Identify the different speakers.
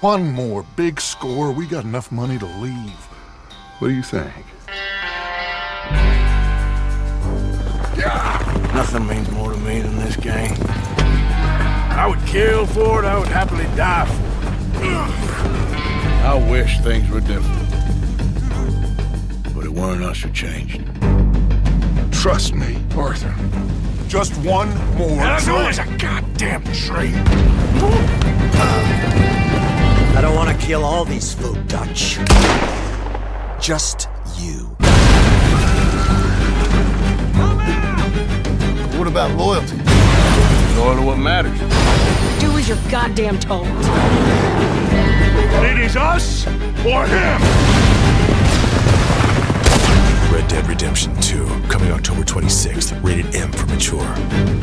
Speaker 1: One more big score. We got enough money to leave. What do you think?
Speaker 2: Nothing means more to me than this game. I would kill for it, I would happily die for it. I wish things were different. But it weren't us who changed.
Speaker 1: Trust me, Arthur. Just one more.
Speaker 2: And I know there's a goddamn tree.
Speaker 3: Kill all these folk, Dutch. Just you.
Speaker 1: What about loyalty?
Speaker 2: Loyal to what matters.
Speaker 4: Do as you're goddamn told.
Speaker 2: It is us or him.
Speaker 5: Red Dead Redemption 2, coming October 26th, rated M for mature.